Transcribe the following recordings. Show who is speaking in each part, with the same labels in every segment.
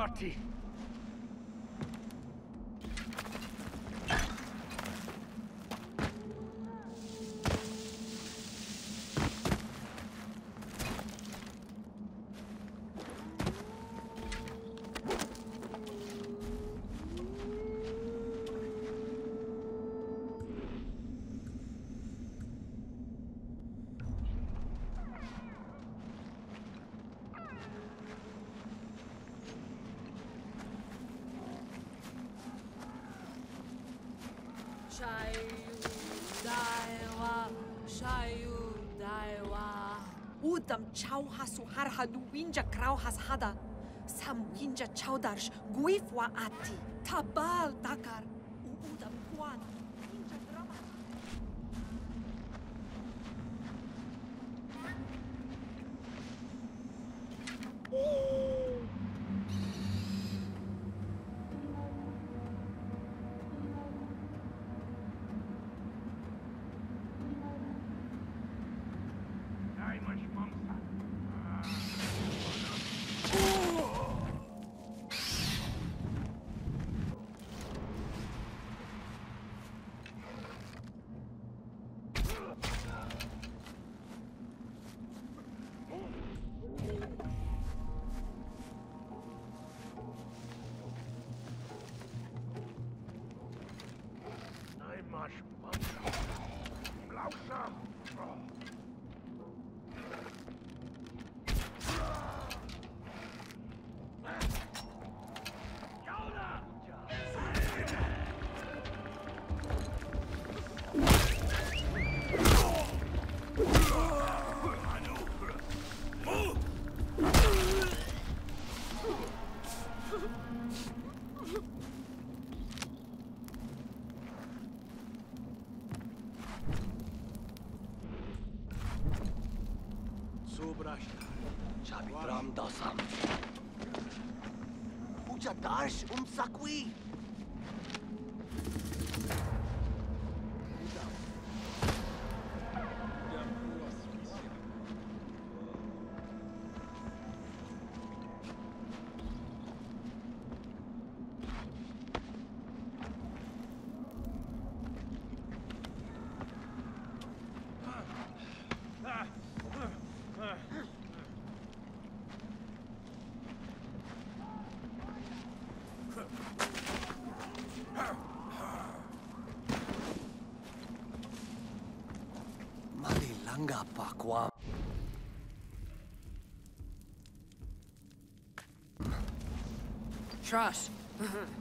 Speaker 1: morte.
Speaker 2: shayudaiwa shayudaiwa udam chau hasu harhadu winja krau has hada sam winja chaudarsh guifwa ati tabal dakar.
Speaker 3: Csabi Bram Dasam. Ugyadás um Sakui.
Speaker 2: Trash. Mm-hmm.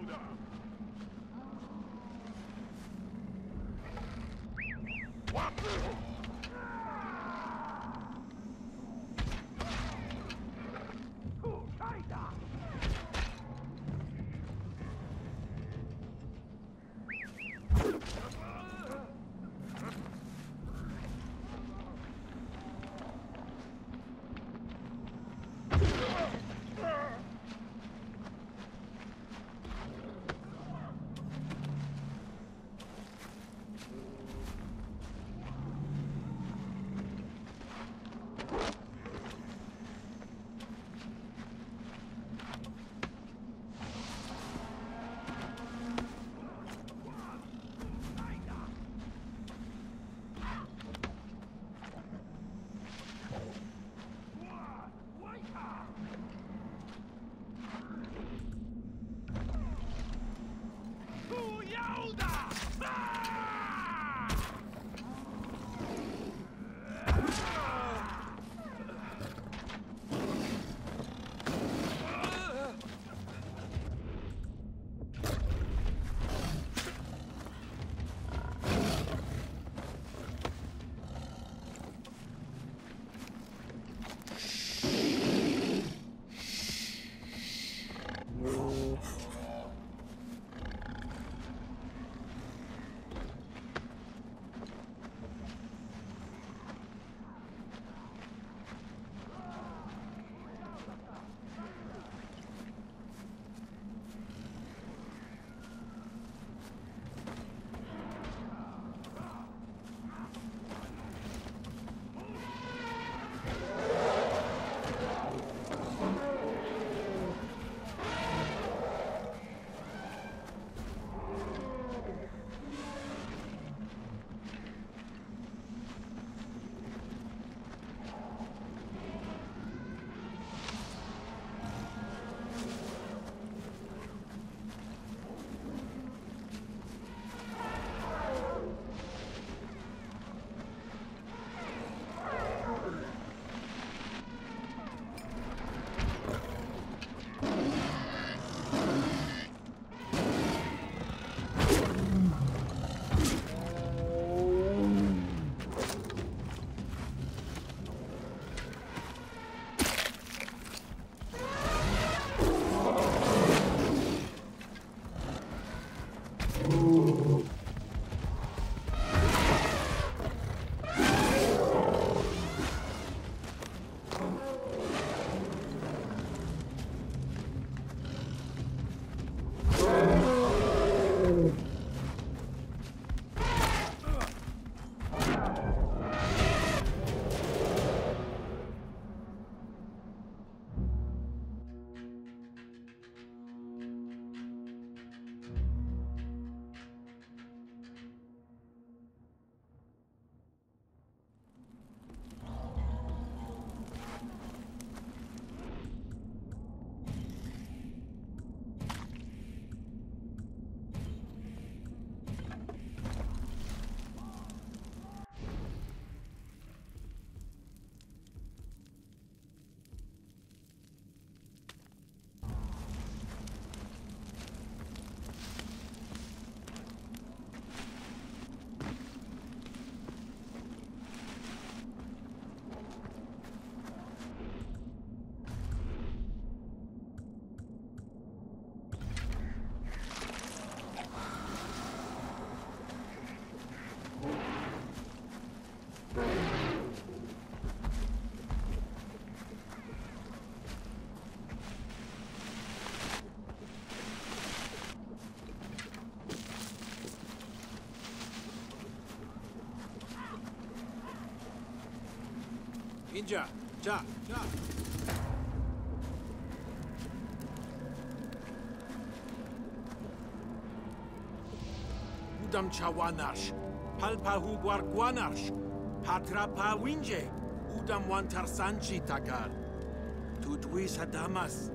Speaker 2: Hold up.
Speaker 4: Inja, cha, cha. Udam chawanarsh, palpahu guarguanarsh, patra pawinje, udam wantarsanchi tagar. Tutwis adamas.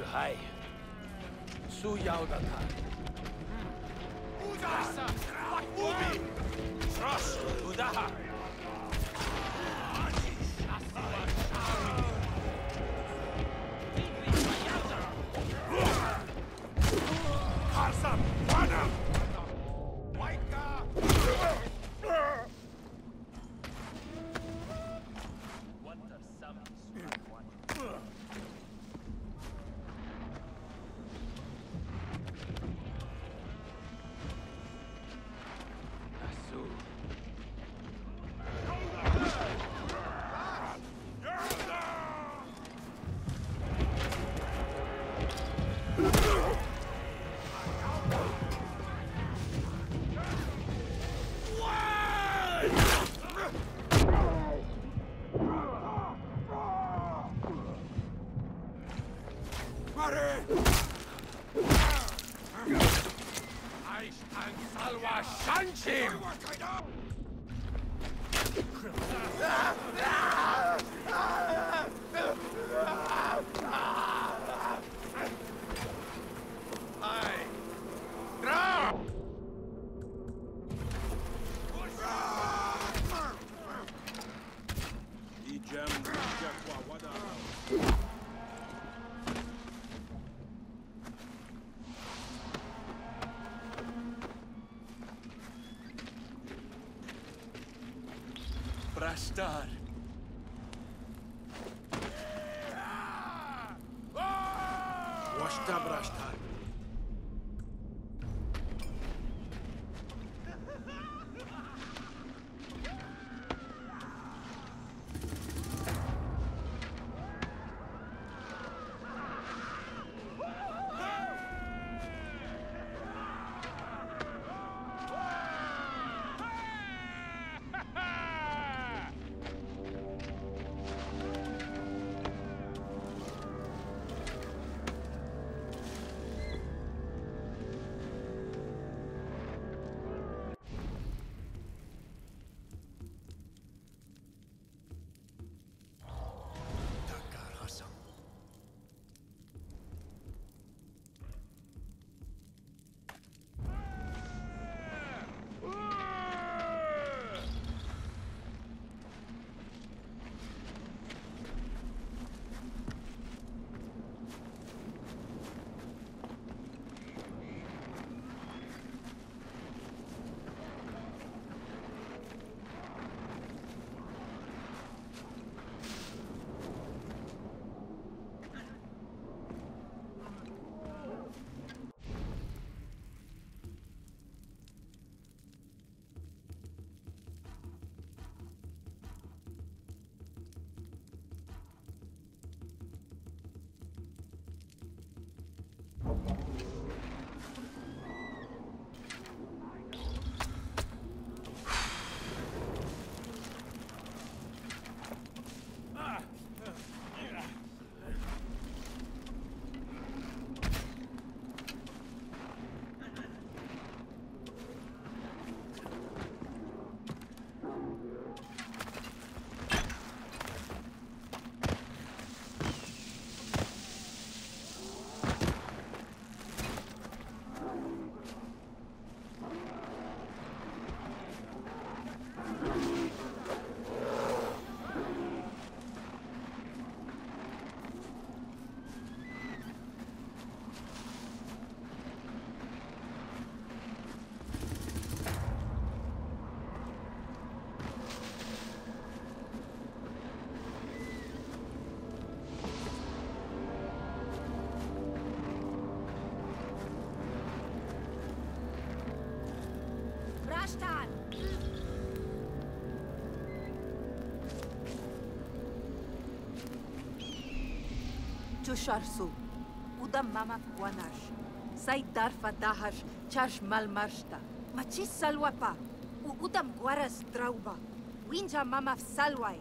Speaker 1: 是海，需要的他。乌达，乌比，trust. 乌达。
Speaker 4: Salwa Shanchim! Ai!
Speaker 2: Чушарсу, Уда мама куанаш, Сай дарфа дахаш, чаш малмашта, Мачи салуапа, Удам гуарас трауба, Уинджа мама в салуай,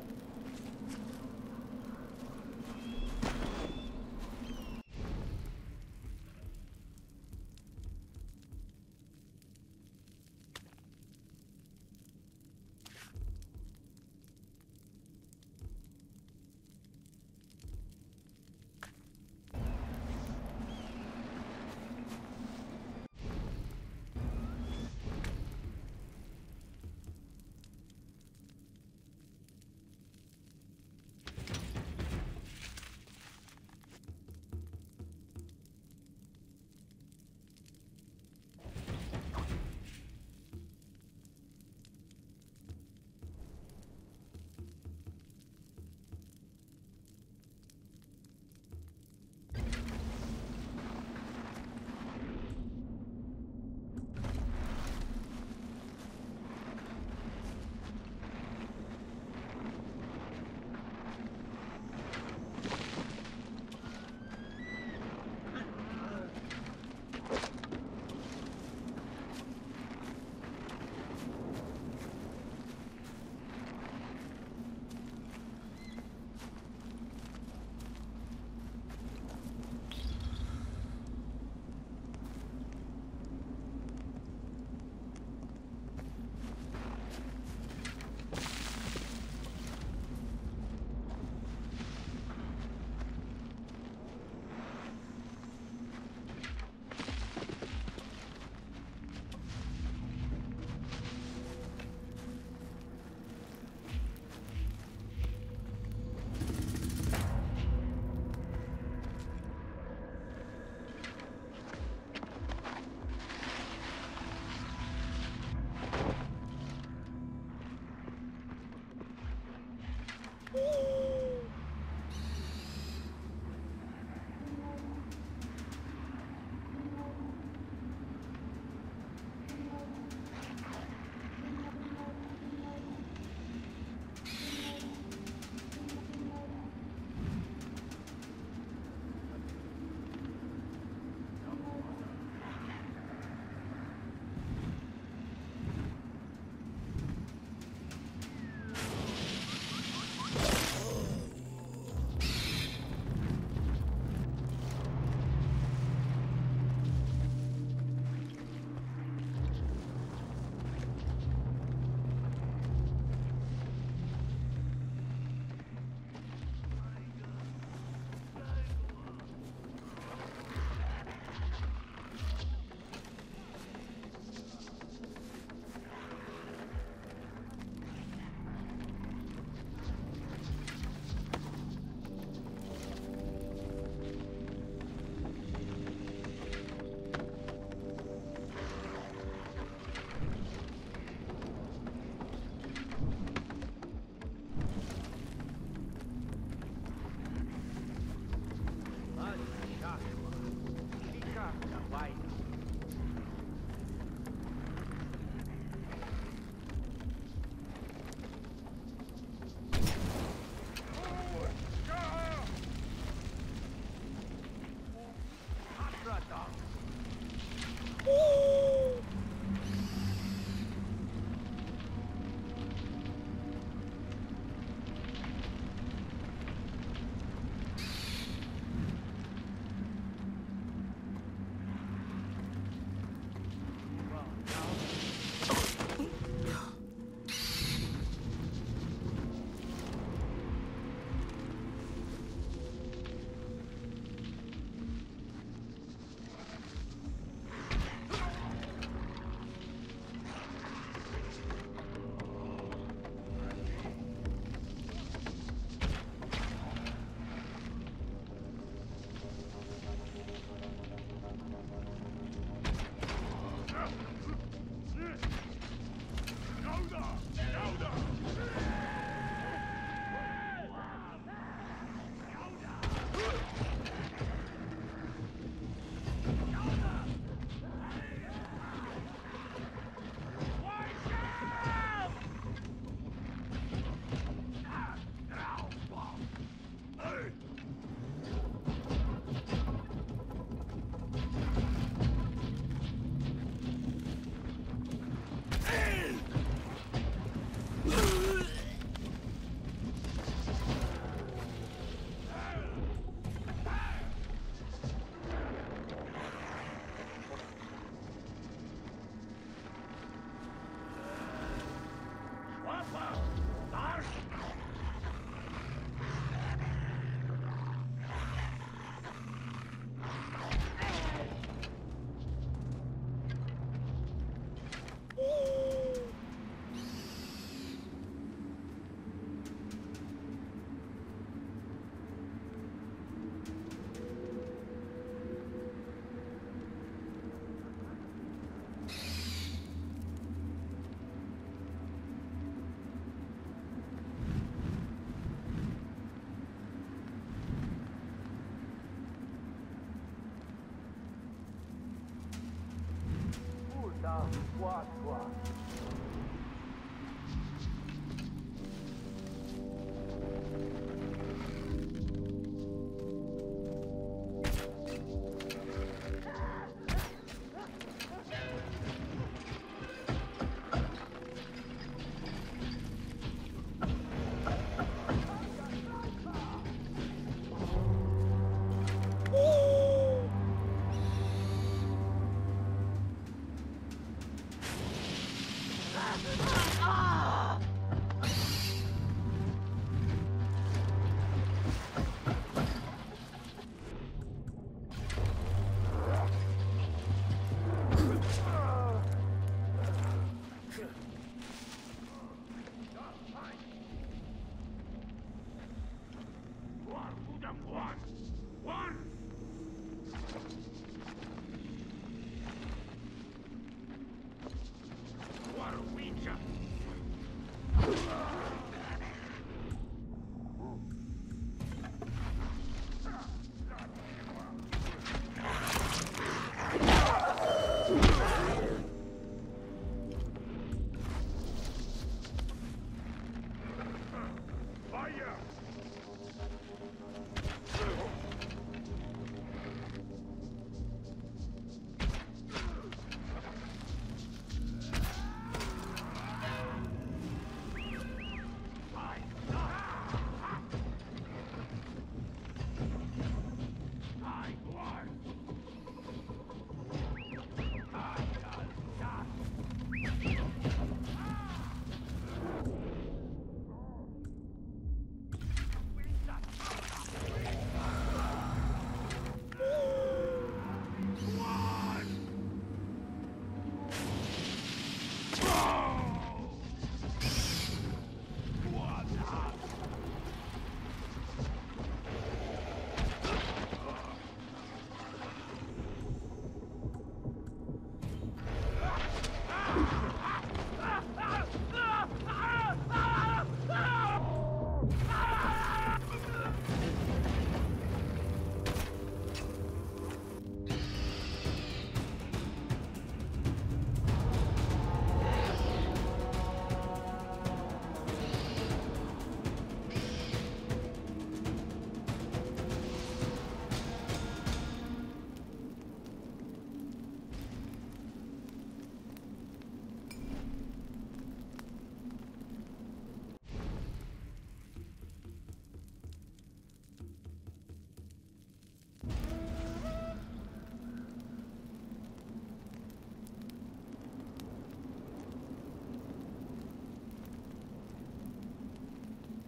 Speaker 1: Aqua.